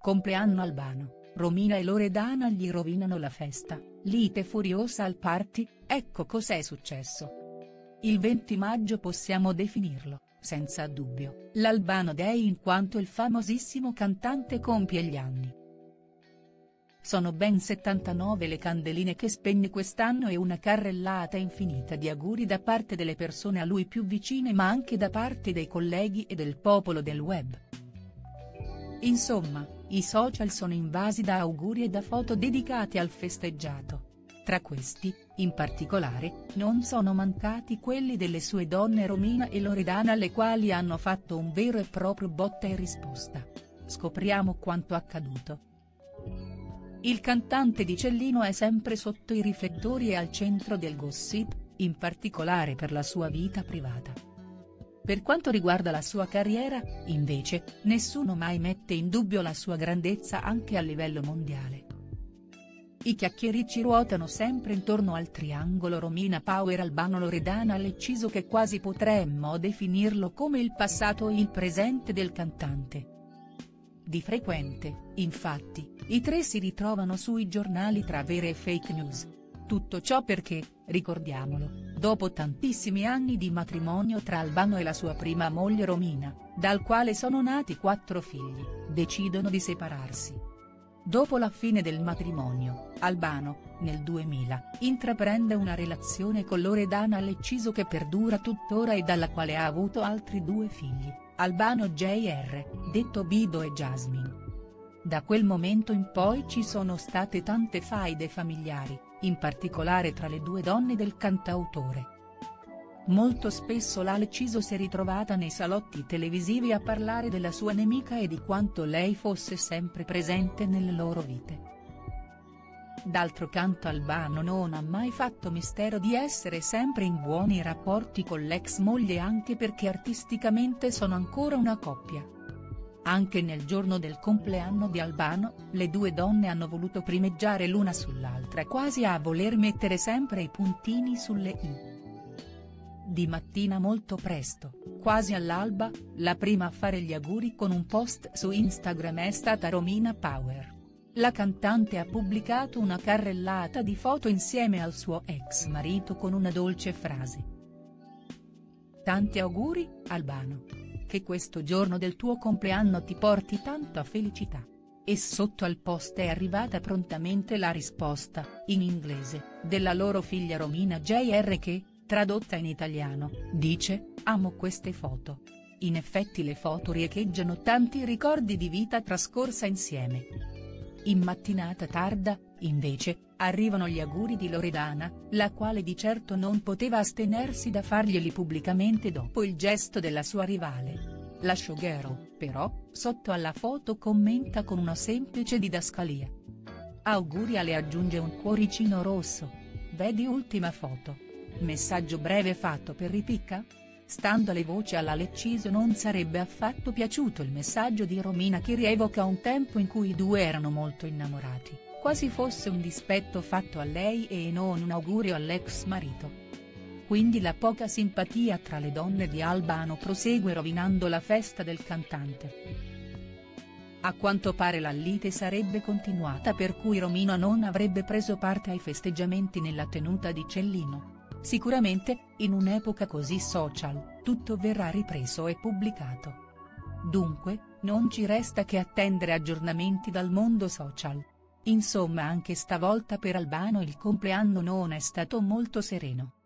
compleanno Albano, Romina e Loredana gli rovinano la festa, lite furiosa al party, ecco cos'è successo. Il 20 maggio possiamo definirlo, senza dubbio, l'Albano Day in quanto il famosissimo cantante compie gli anni. Sono ben 79 le candeline che spegne quest'anno e una carrellata infinita di auguri da parte delle persone a lui più vicine ma anche da parte dei colleghi e del popolo del web. Insomma, i social sono invasi da auguri e da foto dedicate al festeggiato. Tra questi, in particolare, non sono mancati quelli delle sue donne Romina e Loredana alle quali hanno fatto un vero e proprio botta e risposta. Scopriamo quanto accaduto. Il cantante di Cellino è sempre sotto i riflettori e al centro del gossip, in particolare per la sua vita privata. Per quanto riguarda la sua carriera, invece, nessuno mai mette in dubbio la sua grandezza anche a livello mondiale. I chiacchiericci ruotano sempre intorno al triangolo Romina Power Albano Loredana Lecciso che quasi potremmo definirlo come il passato e il presente del cantante. Di frequente, infatti, i tre si ritrovano sui giornali tra vere e fake news. Tutto ciò perché, ricordiamolo, dopo tantissimi anni di matrimonio tra Albano e la sua prima moglie Romina, dal quale sono nati quattro figli, decidono di separarsi. Dopo la fine del matrimonio, Albano, nel 2000, intraprende una relazione con Loredana Lecciso che perdura tuttora e dalla quale ha avuto altri due figli, Albano Jr., detto Bido e Jasmine. Da quel momento in poi ci sono state tante faide familiari, in particolare tra le due donne del cantautore. Molto spesso la Lecciso si è ritrovata nei salotti televisivi a parlare della sua nemica e di quanto lei fosse sempre presente nelle loro vite. D'altro canto Albano non ha mai fatto mistero di essere sempre in buoni rapporti con l'ex moglie anche perché artisticamente sono ancora una coppia. Anche nel giorno del compleanno di Albano, le due donne hanno voluto primeggiare l'una sull'altra quasi a voler mettere sempre i puntini sulle i. Di mattina molto presto, quasi all'alba, la prima a fare gli auguri con un post su Instagram è stata Romina Power. La cantante ha pubblicato una carrellata di foto insieme al suo ex marito con una dolce frase. Tanti auguri, Albano. Che questo giorno del tuo compleanno ti porti tanta felicità. E sotto al post è arrivata prontamente la risposta, in inglese, della loro figlia Romina Jr. che, tradotta in italiano, dice, amo queste foto. In effetti le foto riecheggiano tanti ricordi di vita trascorsa insieme. In mattinata tarda, invece, arrivano gli auguri di Loredana, la quale di certo non poteva astenersi da farglieli pubblicamente dopo il gesto della sua rivale. La showgirl, però, sotto alla foto commenta con una semplice didascalia. Auguri a le aggiunge un cuoricino rosso. Vedi ultima foto. Messaggio breve fatto per ripicca? Stando alle voci alla Lecciso non sarebbe affatto piaciuto il messaggio di Romina che rievoca un tempo in cui i due erano molto innamorati, quasi fosse un dispetto fatto a lei e non un augurio all'ex marito. Quindi la poca simpatia tra le donne di Albano prosegue rovinando la festa del cantante. A quanto pare la lite sarebbe continuata per cui Romina non avrebbe preso parte ai festeggiamenti nella tenuta di Cellino. Sicuramente, in un'epoca così social, tutto verrà ripreso e pubblicato. Dunque, non ci resta che attendere aggiornamenti dal mondo social. Insomma anche stavolta per Albano il compleanno non è stato molto sereno.